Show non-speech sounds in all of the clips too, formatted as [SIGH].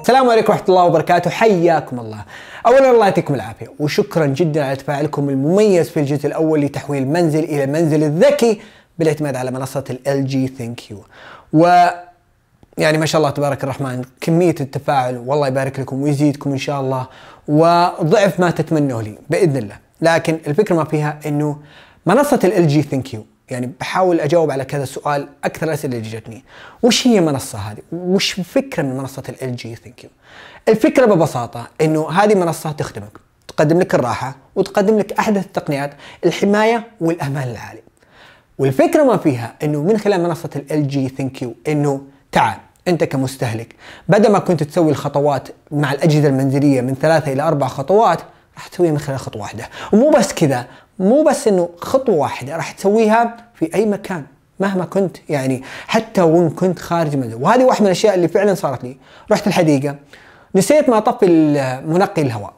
السلام عليكم ورحمة الله وبركاته. حياكم الله. أولا الله يعطيكم العافية وشكرا جدا على تفاعلكم المميز في الجزء الأول لتحويل المنزل إلى المنزل الذكي بالاعتماد على منصة LG ThinQ و يعني ما شاء الله تبارك الرحمن كمية التفاعل والله يبارك لكم ويزيدكم إن شاء الله وضعف ما تتمنوا لي بإذن الله. لكن الفكرة ما فيها أنه منصة LG ThinQ يعني بحاول أجاوب على كذا سؤال أكثر الأسئلة اللي جتني وش هي المنصة هذه؟ وش الفكرة من منصة LG ThinQ الفكرة ببساطة إنه هذه منصة تخدمك تقدم لك الراحة وتقدم لك أحدث التقنيات الحماية والأمان العالي. والفكرة ما فيها إنه من خلال منصة LG ThinQ إنه تعال أنت كمستهلك بدل ما كنت تسوي الخطوات مع الأجهزة المنزلية من ثلاثة إلى أربع خطوات راح تسويها من خلال خطوة واحدة. ومو بس كذا مو بس إنه خطوة واحدة راح تسويها في أي مكان مهما كنت يعني حتى وإن كنت خارج المنزل وهذه واحدة من الأشياء اللي فعلا صارت لي. رحت الحديقة نسيت ما اطفي منقي الهواء.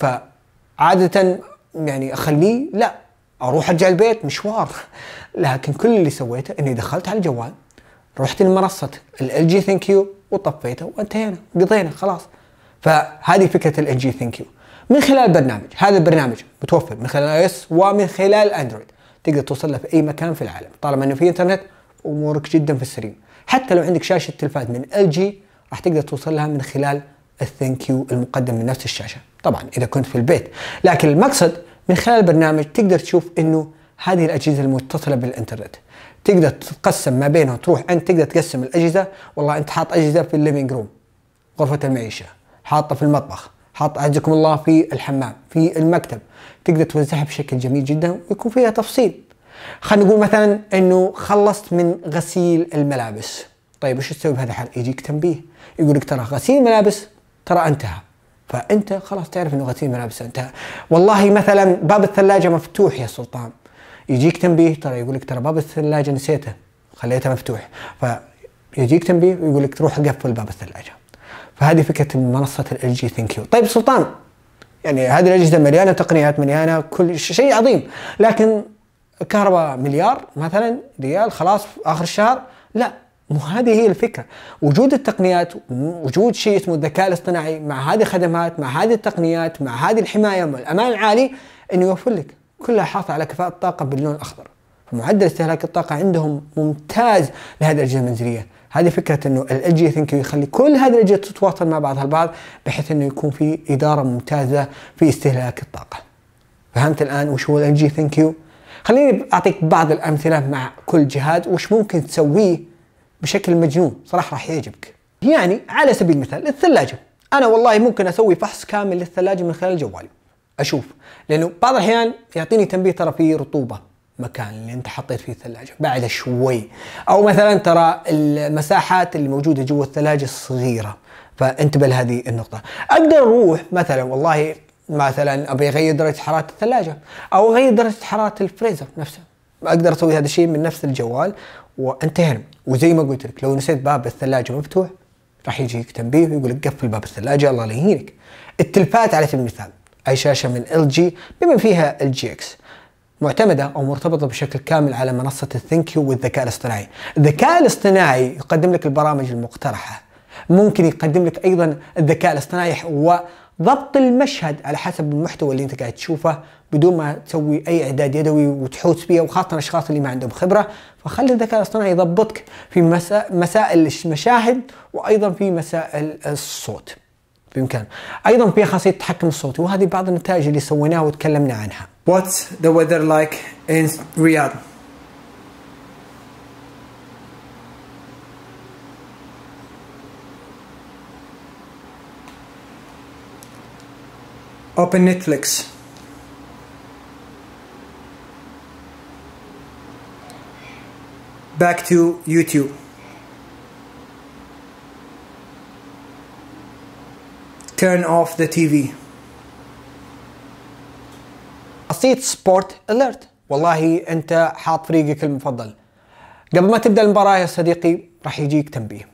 فعاده يعني أخليه لا أروح أرجع البيت مشوار. [LAUGHS] لكن كل اللي سويته إني دخلت على الجوال رحت لمنصة LG ThinQ وطفيته وانتهينا قضينا خلاص. فهذه فكرة LG ThinQ من خلال برنامج. هذا البرنامج متوفر من خلال iOS ومن خلال Android تقدر توصل له في أي مكان في العالم. طالما إنه في إنترنت أمورك جدا في السليم حتى لو عندك شاشة تلفاز من LG راح تقدر توصل لها من خلال ال ThinQ المقدم من نفس الشاشة. طبعا إذا كنت في البيت. لكن المقصد من خلال البرنامج تقدر تشوف إنه هذه الأجهزة المتصلة بالإنترنت. تقدر تقسم ما بينهم تروح أنت تقدر تقسم الأجهزة. والله أنت حاط أجهزة في ال living room غرفة المعيشة حاطه في المطبخ حاط اعزكم الله في الحمام في المكتب. تقدر توزعها بشكل جميل جدا ويكون فيها تفصيل. خلينا نقول مثلا إنه خلصت من غسيل الملابس. طيب وش تسوي بهذا الحال؟ يجيك تنبيه. يقول لك ترى غسيل الملابس ترى انتهى. فأنت خلاص تعرف إنه غسيل الملابس انتهى. والله مثلا باب الثلاجة مفتوح يا سلطان. يجيك تنبيه ترى يقول لك ترى باب الثلاجة نسيته خليته مفتوح. فيجيك تنبيه ويقول لك تروح قفل باب الثلاجة. فهذه فكرة منصة LG ThinQ طيب سلطان يعني هذه الاجهزه مليانة تقنيات مليانة كل شيء عظيم. لكن كهرباء مليار مثلا ريال خلاص في آخر الشهر؟ لا مو هذه هي الفكرة. وجود التقنيات وجود شيء اسمه الذكاء الاصطناعي مع هذه الخدمات مع هذه التقنيات مع هذه الحماية والامان العالي إنه يوفر لك كلها حاطه على كفاءة الطاقه باللون الاخضر فمعدل استهلاك الطاقة عندهم ممتاز لهذه الأجهزة المنزلية. هذه فكرة إنه LG ThinQ يخلي كل هذه الأجهزة تتواصل مع بعضها البعض بحيث إنه يكون في إدارة ممتازة في استهلاك الطاقة. فهمت الآن وش هو LG ThinQ؟ خليني أعطيك بعض الأمثلة مع كل جهاز وش ممكن تسويه بشكل مجنون صراحة راح يعجبك. يعني على سبيل المثال الثلاجة أنا والله ممكن أسوي فحص كامل للثلاجة من خلال جوالي. أشوف لأنه بعض الأحيان يعطيني تنبيه ترى فيه رطوبة مكان اللي انت حطيت فيه الثلاجة بعد شوي. أو مثلا ترى المساحات اللي موجودة جوا الثلاجة صغيرة فانتبه لهذه النقطة. أقدر أروح مثلا والله مثلا أبي أغير درجة حرارة الثلاجة أو أغير درجة حرارة الفريزر نفسه. أقدر أسوي هذا الشيء من نفس الجوال وانتهينا وزي ما قلت لك لو نسيت باب الثلاجة مفتوح راح يجيك تنبيه ويقول لك قفل باب الثلاجة الله لا يهينك. التلفاز على سبيل المثال أي شاشة من LG بما فيها ال GX معتمدة أو مرتبطة بشكل كامل على منصة ال ThinQ والذكاء الاصطناعي. الذكاء الاصطناعي يقدم لك البرامج المقترحة. ممكن يقدم لك أيضا الذكاء الاصطناعي وضبط المشهد على حسب المحتوى اللي أنت قاعد تشوفه بدون ما تسوي أي إعداد يدوي وتحوس فيه وخاصة الأشخاص اللي ما عندهم خبرة. فخلي الذكاء الاصطناعي يضبطك في مسائل المشاهد وأيضا في مسائل الصوت بإمكان أيضا في خاصية التحكم الصوتي وهذه بعض النتائج اللي سويناها وتكلمنا عنها. What's the weather like in Riyadh? Open Netflix. Back to YouTube. Turn off the TV. خاصية سبورت اليرت والله أنت حاط فريقك المفضل. قبل ما تبدأ المباراة يا صديقي راح يجيك تنبيه.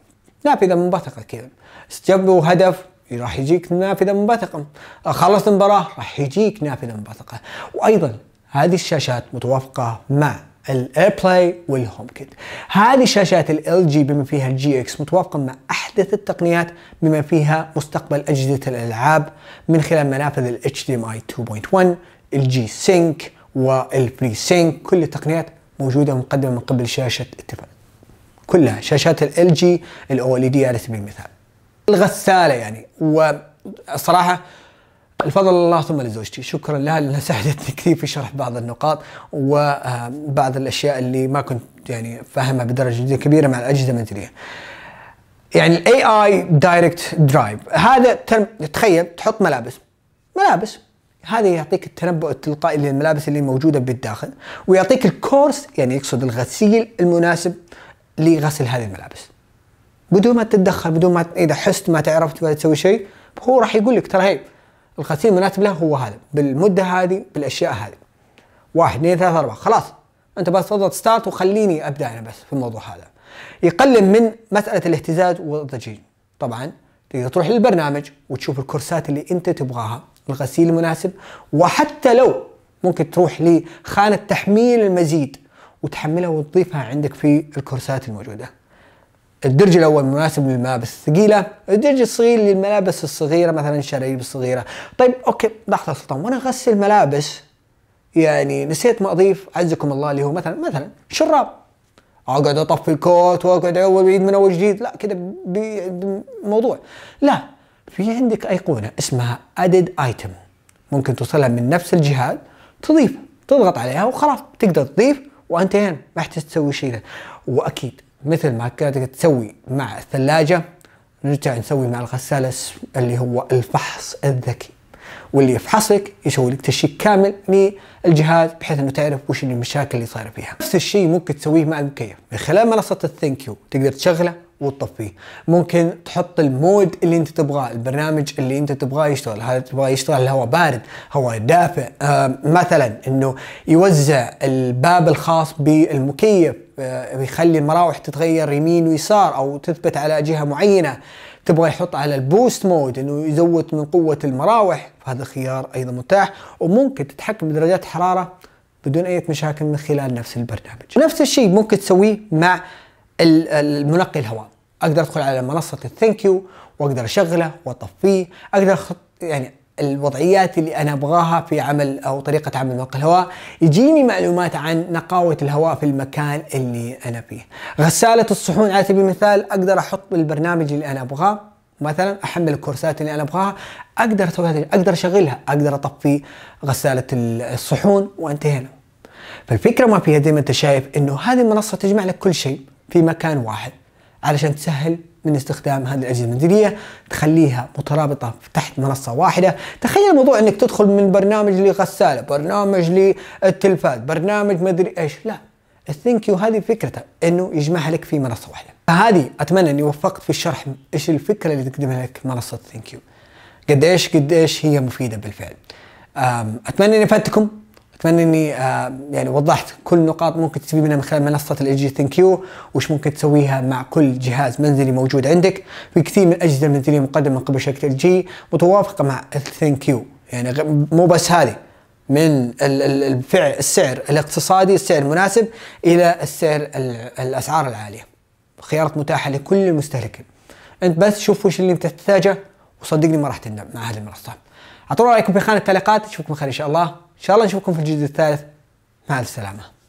نافذة منبثقة كذا. استجابوا هدف راح يجيك نافذة منبثقة خلصت المباراة راح يجيك نافذة منبثقة وأيضا هذه الشاشات متوافقة مع ال AirPlay وال HomeKit هذه شاشات LG بما فيها ال GX متوافقة مع أحدث التقنيات بما فيها مستقبل أجهزة الألعاب من خلال منافذ ال HDMI 2.1 ال G-Sync وال FreeSync كل التقنيات موجودة مقدمه من قبل شاشة التلفاز كلها شاشات LG ال OLED على سبيل المثال. الغسالة يعني. وصراحة الفضل لله ثم لزوجتي. شكرا لها لأنها ساعدتني [LAUGHS] كثير في شرح بعض النقاط وبعض الأشياء اللي ما كنت يعني فاهمها بدرجة جدا كبيرة مع الأجهزة المنزليه. يعني ال AI Direct Drive هذا تخيل تحط ملابس. ملابس. هذا يعطيك التنبؤ التلقائي للملابس اللي موجودة بالداخل ويعطيك ال course يعني يقصد الغسيل المناسب لغسل هذه الملابس. بدون ما تتدخل بدون ما إذا حست ما تعرف تبغى تسوي شيء هو راح يقول لك ترى هي الغسيل المناسب له هو هذا بالمدة هذه بالأشياء هذه. واحد اثنين ثلاثة أربعة خلاص. أنت بس تضغط ستارت وخليني أبدأ أنا بس في الموضوع هذا. يقلل من مسألة الاهتزاز والضجيج. طبعا تقدر تروح للبرنامج وتشوف الكورسات اللي أنت تبغاها. الغسيل المناسب. وحتى لو ممكن تروح لخانة تحميل المزيد وتحملها وتضيفها عندك في الكورسات الموجودة. الدرج الأول مناسب للملابس الثقيلة، الدرج الصغير للملابس الصغيرة مثلا الشرايب الصغيره، طيب أوكي لحظة سلطان وأنا أغسل ملابس يعني نسيت ما أضيف عزكم الله اللي هو مثلا مثلا شراب. أقعد أطفي الكوت وأقعد أول بعيد من اول جديد. لا كذا بموضوع. لا في عندك أيقونة اسمها ادد ايتم ممكن توصلها من نفس الجهاز تضيف تضغط عليها وخلاص تقدر تضيف وانتهينا ما يحتاج تسوي شيء وأكيد مثل ما كانت تسوي مع الثلاجة نرجع نسوي مع الغسالة اللي هو الفحص الذكي. واللي يفحصك يسوي لك check كامل للجهاز بحيث إنه تعرف وش المشاكل اللي صايرة فيها. نفس الشيء ممكن تسويه مع المكيف. من خلال منصة ال ThinQ تقدر تشغله وتطفيه. ممكن تحط ال mode اللي انت تبغاه البرنامج اللي انت تبغاه يشتغل. هذا تبغاه يشتغل الهواء بارد؟ هواء دافئ. آه مثلا إنه يوزع الباب الخاص بالمكيف آه يخلي المراوح تتغير يمين ويسار أو تثبت على جهة معينة. تبغى يحط على ال boost mode إنه يزود من قوة المراوح فهذا خيار أيضا متاح. وممكن تتحكم بدرجات حرارة بدون أي مشاكل من خلال نفس البرنامج. نفس الشيء ممكن تسويه مع المنقي الهواء. أقدر أدخل على منصة ال ThinQ وأقدر أشغله وأطفيه. أقدر يعني الوضعيات اللي أنا أبغاها في عمل أو طريقة عمل منقي الهواء. يجيني معلومات عن نقاوة الهواء في المكان اللي أنا فيه. غسالة الصحون على سبيل المثال أقدر أحط البرنامج اللي أنا أبغاه. مثلا أحمل الكورسات اللي أنا أبغاها. أقدر أسوي أقدر أشغلها. أقدر أطفي غسالة الصحون وانتهينا فالفكرة ما فيها زي ما أنت شايف إنه هذه المنصة تجمع لك كل شيء في مكان واحد. علشان تسهل من استخدام هذه الأجهزة المنزلية تخليها مترابطة تحت منصة واحدة. تخيل موضوع إنك تدخل من برنامج لغسالة برنامج للتلفاز برنامج مدري إيش. لا. ال ThinQ هذه فكرته إنه يجمعها لك في منصة واحدة. فهذه أتمنى إني وفقت في الشرح إيش الفكرة اللي تقدمها لك منصة ThinQ قد إيش قد إيش هي مفيدة بالفعل. أتمنى إني افدتكم اتمنى إني آه يعني وضحت كل نقاط ممكن تستفيد منها من خلال منصة ال LG ThinQ وش ممكن تسويها مع كل جهاز منزلي موجود عندك. في كثير من الأجهزة المنزلية مقدمة من قبل شركة LG متوافقة مع ال ThinQ يعني مو بس هذه من الفئة السعر الاقتصادي السعر المناسب إلى السعر الأسعار العالية. خيارات متاحة لكل المستهلكين أنت بس شوف وش اللي أنت تحتاجه وصدقني ما راح تندم مع هذه المنصة. أعطونا رأيكم في خانة التعليقات. أشوفكم خير إن شاء الله. شاء الله نشوفكم في الجزء الثالث. مع السلامة.